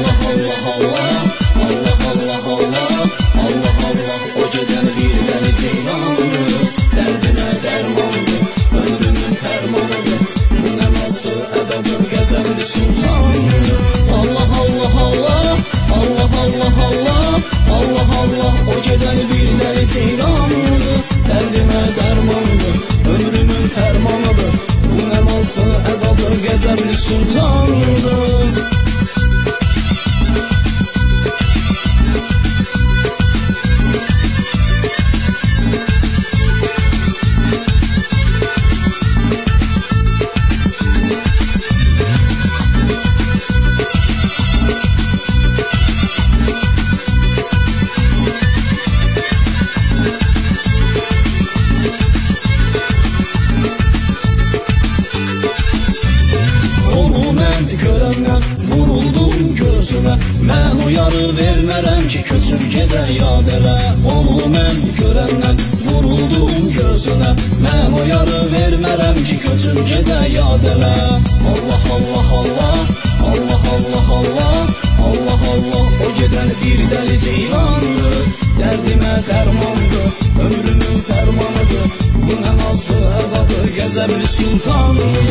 Allah Allah Allah Allah Allah Allah Allah Allah o gedən bir dəni ceylandır Dərdinə dərmandır Ömrünün fərmanıdır nə nazlı ədəbin qəzəbli sultandır Allah Allah Allah Allah Allah Allah Allah Allah o gedən bir dəni ceylandır Dərdimə dərmandır Ömrümün fərmanıdır Bu nə nazlı ədəbin qəzəbli sultandır Görəndən vuruldum gözünə Mən uyarı vermərəm ki, köçüb gedə yad elə Onu mən görəndən vuruldum gözünə Mən uyarı vermərəm ki, köçüb gedə yad elə Allah, Allah, Allah Allah, Allah, Allah Allah, Allah. O gedən bir dəli ceylandır Dərdimə dərmandır Ömrümün fərmanıdır. Bu nə nazlı əvadır Qəzəbli sultandır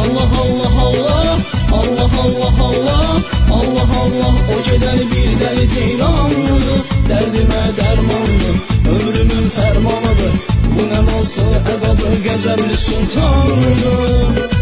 Allah, Allah, Allah Allah, Allah, Allah. Allah, Allah. O gedən bir dəli ceylandır Dərdimə dərmandır Ömrümün fərmanıdır Bu nə nazlı əvadır Qəzəbli sultandır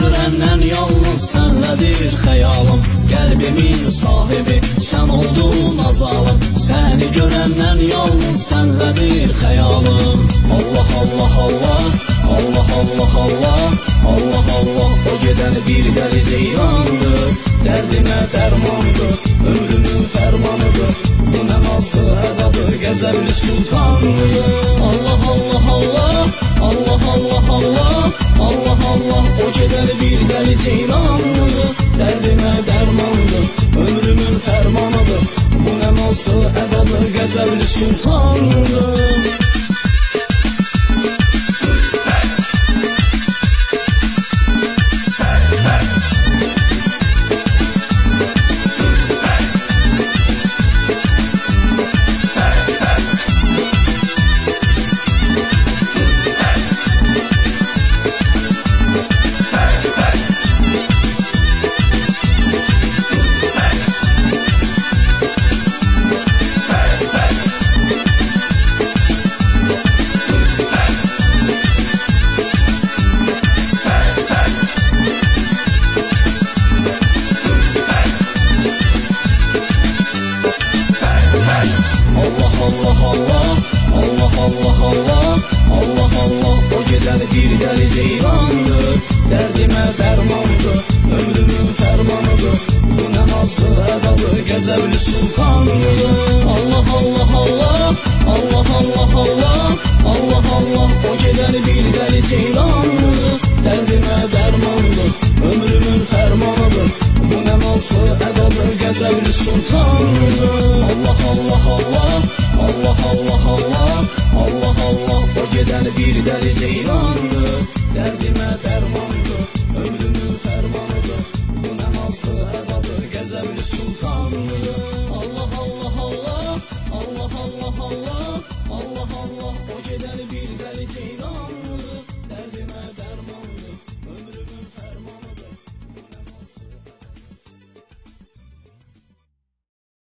görəndən yalnız sənlədir xəyalım Qəlbimin sahibi sən oldun azalım Səni görəndən yalnız sənlədir xəyalım Allah Allah Allah Allah Allah Allah Allah Allah o gedən bir dəli ceylandır Dərdimə dərmandır Ömrümün fərmanıdır Bu nə nazlı ədadır Qəzəbli sultandır Allah Allah Allah Allah Allah Allah Gazeli Sultanım Sultandır Allah Allah Allah Allah Allah Allah Allah Allah o gedən bir dəli ceylandır Dərdimə dərmandır Ömrümün fərmanıdır Bu nə nazlı ədalı Qəzəbli sultandır Allah Allah Allah Allah Allah Allah Qəzəbli sultandır Allah Allah Allah. Allah Allah Allah. Allah Allah. O gedən bir dəli ceylandır